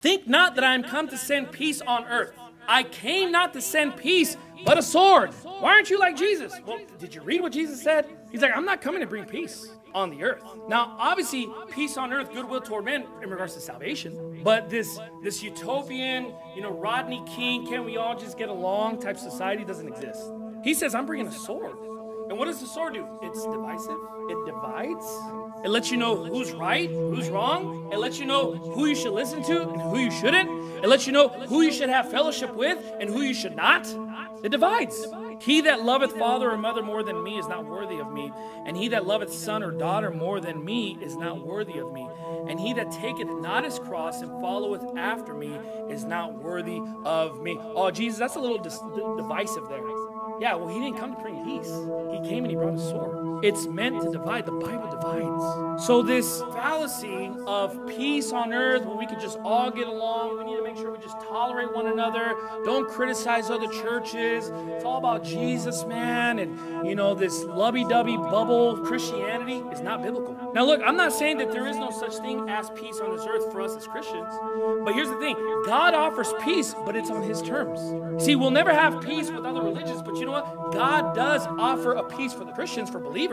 Think not that I am come to send peace on earth. I came not to send peace, but a sword. Why aren't you like Jesus? Well, did you read what Jesus said? He's like, I'm not coming to bring peace on the earth. Now, obviously, peace on earth, goodwill toward men in regards to salvation. But this this utopian, you know, Rodney King, can we all just get along type society doesn't exist. He says, I'm bringing a sword. And what does the sword do? It's divisive. It divides. It lets you know who's right, who's wrong. It lets you know who you should listen to and who you shouldn't. It lets you know who you should have fellowship with and who you should not. It divides. He that loveth father or mother more than me is not worthy of me, and he that loveth son or daughter more than me is not worthy of me. And he that taketh not his cross and followeth after me is not worthy of me. Oh, Jesus, that's a little dis- divisive there. Yeah, well, he didn't come to bring peace. He came and he brought a sword. It's meant to divide. The Bible divides. So, this fallacy of peace on earth where we can just all get along, we need to make sure we just tolerate one another, don't criticize other churches. It's all about Jesus, man. And, you know, this dovey bubble Christianity is not biblical. Now, look, I'm not saying that there is no such thing as peace on this earth for us as Christians. But here's the thing God offers peace, but it's on his terms. See, we'll never have peace with other religions, but you know what? God does offer a peace for the Christians, for believers,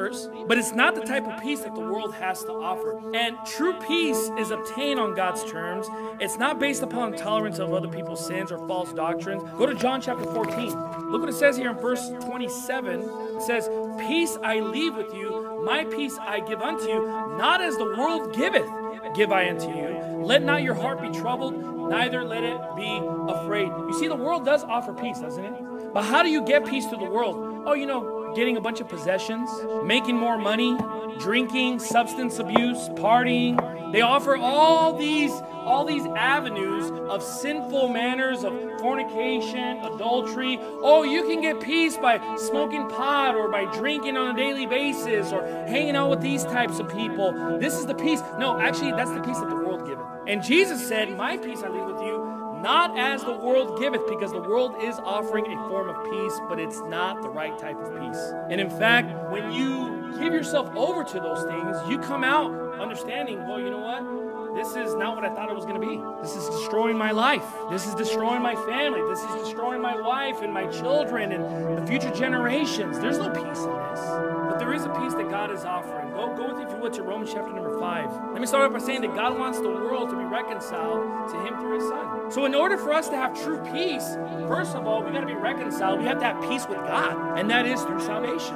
but it's not the type of peace that the world has to offer. And true peace is obtained on God's terms. It's not based upon tolerance of other people's sins or false doctrines. Go to John chapter 14. Look what it says here in verse 27. It says, Peace I leave with you, my peace I give unto you, not as the world giveth, give I unto you. Let not your heart be troubled, neither let it be afraid. You see, the world does offer peace, doesn't it? But how do you get peace to the world? Oh, you know, getting a bunch of possessions, making more money, drinking, substance abuse, partying. They offer all these all these avenues of sinful manners of fornication, adultery. Oh, you can get peace by smoking pot or by drinking on a daily basis or hanging out with these types of people. This is the peace. No, actually, that's the peace that the world giveth. And Jesus said, My peace I leave with you, not as the world giveth, because the world is offering a form of peace, but it's not the right type of peace. And in fact, when you give yourself over to those things, you come out understanding, well, you know what? This is not what I thought it was going to be. This is destroying my life. This is destroying my family. This is destroying my wife and my children and the future generations. There's no peace in this. A peace that God is offering. Go, go with if you would to Romans chapter number 5. Let me start off by saying that God wants the world to be reconciled to Him through His Son. So, in order for us to have true peace, first of all, we got to be reconciled. We have to have peace with God, and that is through salvation.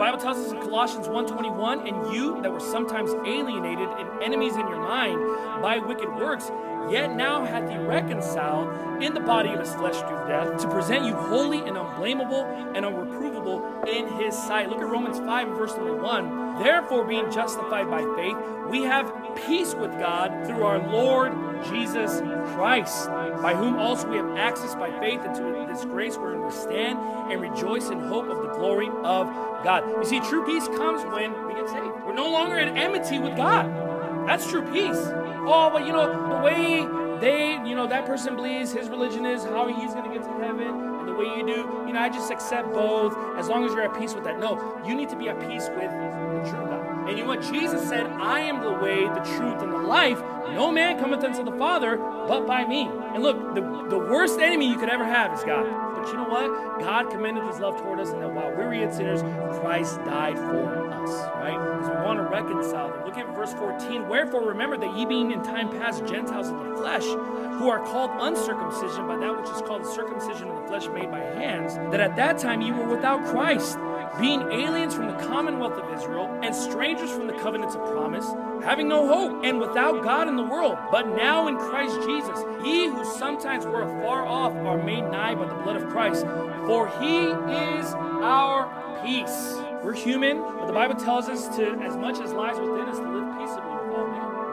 Bible tells us in Colossians 1:21, and you that were sometimes alienated and enemies in your mind by wicked works, yet now hath he reconciled in the body of his flesh through death, to present you holy and unblameable and unreprovable in his sight. Look at Romans 5 verse number 1. Therefore, being justified by faith, we have peace with God through our Lord Jesus Christ, by whom also we have access by faith into this grace wherein we stand and rejoice in hope of the glory of God. You see, true peace comes when we get saved. We're no longer in enmity with God. That's true peace. Oh, but you know, the way they, you know, that person believes his religion is how he's going to get to heaven, and the way you do, you know, I just accept both as long as you're at peace with that. No, you need to be at peace with the true God. And you know what? Jesus said, I am the way, the truth, and the life. No man cometh unto the Father but by me. And look, the, the worst enemy you could ever have is God. But you know what? God commended his love toward us, and that while we were yet sinners, Christ died for us, right? Because we want to reconcile them. Look at verse 14. Wherefore remember that ye being in time past Gentiles in the flesh, who are called uncircumcision by that which is called the circumcision of the flesh made by hands, that at that time ye were without Christ, being aliens from the commonwealth of Israel, and strangers from the covenants of promise, having no hope, and without God in the world. But now in Christ Jesus, ye who sometimes were afar off are made nigh by the blood of Christ, for he is our peace. We're human, but the Bible tells us to, as much as lies within us, to live peaceably.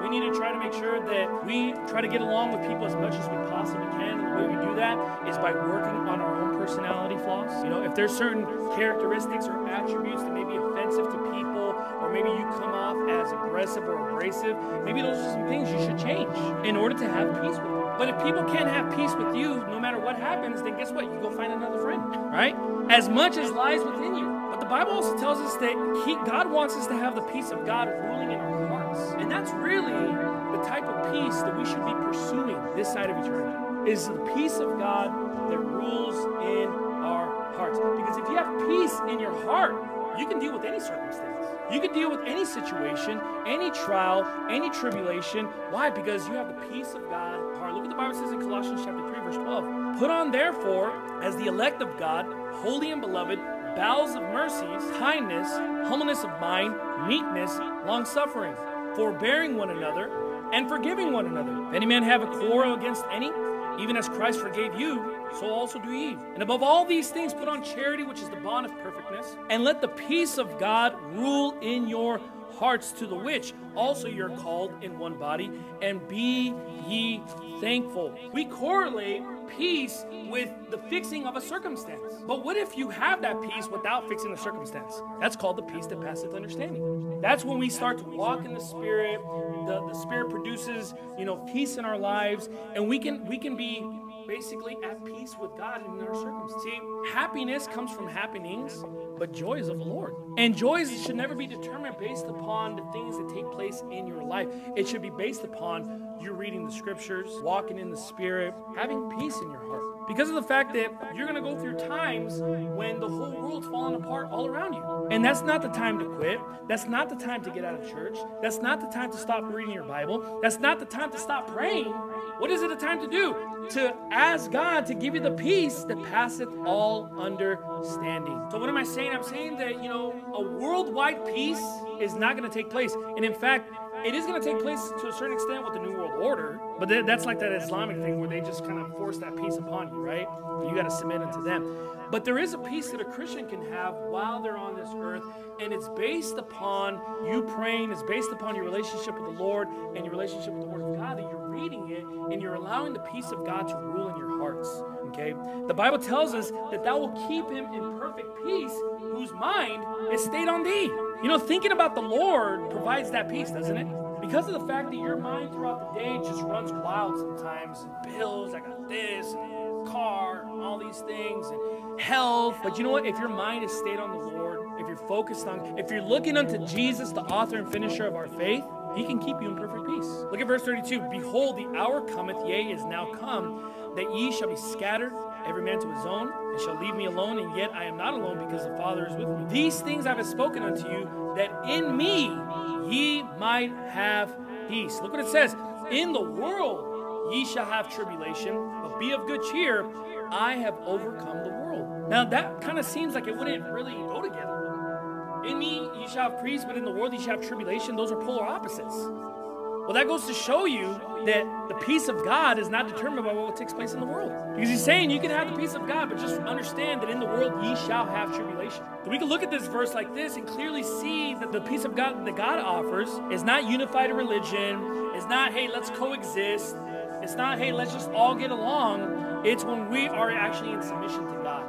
We need to try to make sure that we try to get along with people as much as we possibly can. And the way we do that is by working on our own personality flaws. You know, if there's certain characteristics or attributes that may be offensive to people, or maybe you come off as aggressive or abrasive, maybe those are some things you should change in order to have peace with them. But if people can't have peace with you, no matter what happens, then guess what? You go find another friend, right? As much as lies within you. But the Bible also tells us that he, God wants us to have the peace of God ruling in our hearts. And that's really the type of peace that we should be pursuing this side of eternity is the peace of God that rules in our hearts. Because if you have peace in your heart, you can deal with any circumstance. You can deal with any situation, any trial, any tribulation. Why? Because you have the peace of God. Look what the Bible says in Colossians chapter 3, verse 12. Put on therefore, as the elect of God, holy and beloved, bowels of mercies, kindness, humbleness of mind, meekness, long suffering, forbearing one another, and forgiving one another. If any man have a quarrel against any, even as Christ forgave you, so also do ye. And above all these things, put on charity, which is the bond of perfectness, and let the peace of God rule in your hearts, to the which also you're called in one body, and be ye thankful. We correlate peace with the fixing of a circumstance. But what if you have that peace without fixing the circumstance? That's called the peace that passeth understanding. That's when we start to walk in the spirit. The, the spirit produces, you know, peace in our lives, and we can we can be basically at peace with God in our circumstances. See, happiness comes from happenings, but joy is of the Lord. And joy should never be determined based upon the things that take place in your life. It should be based upon you reading the scriptures, walking in the spirit, having peace in your heart. Because of the fact that you're going to go through times when the whole world's falling apart all around you. And that's not the time to quit. That's not the time to get out of church. That's not the time to stop reading your Bible. That's not the time to stop praying. What is it a time to do? To ask God to give you the peace that passeth all understanding. So, what am I saying? I'm saying that, you know, a worldwide peace is not going to take place. And in fact, it is going to take place to a certain extent with the New World Order, but that's like that Islamic thing where they just kind of force that peace upon you, right? You got to submit unto them. But there is a peace that a Christian can have while they're on this earth, and it's based upon you praying, it's based upon your relationship with the Lord and your relationship with the Word of God, that you're reading it and you're allowing the peace of God to rule in your hearts. Okay? The Bible tells us that that will keep him in perfect peace whose mind is stayed on thee. You know, thinking about the Lord provides that peace, doesn't it? Because of the fact that your mind throughout the day just runs wild sometimes, bills, I got this, and car, all these things, and health. But you know what? If your mind is stayed on the Lord, if you're focused on, if you're looking unto Jesus, the author and finisher of our faith, he can keep you in perfect peace. Look at verse 32. Behold, the hour cometh, yea, is now come, that ye shall be scattered, every man to his own, and shall leave me alone, and yet I am not alone, because the Father is with me. These things I have spoken unto you, that in me ye might have peace. Look what it says. In the world ye shall have tribulation, but be of good cheer. I have overcome the world. Now that kind of seems like it wouldn't really go together. In me ye shall have peace, but in the world ye shall have tribulation. Those are polar opposites. Well, that goes to show you that the peace of God is not determined by what takes place in the world. Because he's saying you can have the peace of God, but just understand that in the world ye shall have tribulation. So we can look at this verse like this and clearly see that the peace of God that God offers is not unified religion. It's not, hey, let's coexist. It's not, hey, let's just all get along. It's when we are actually in submission to God.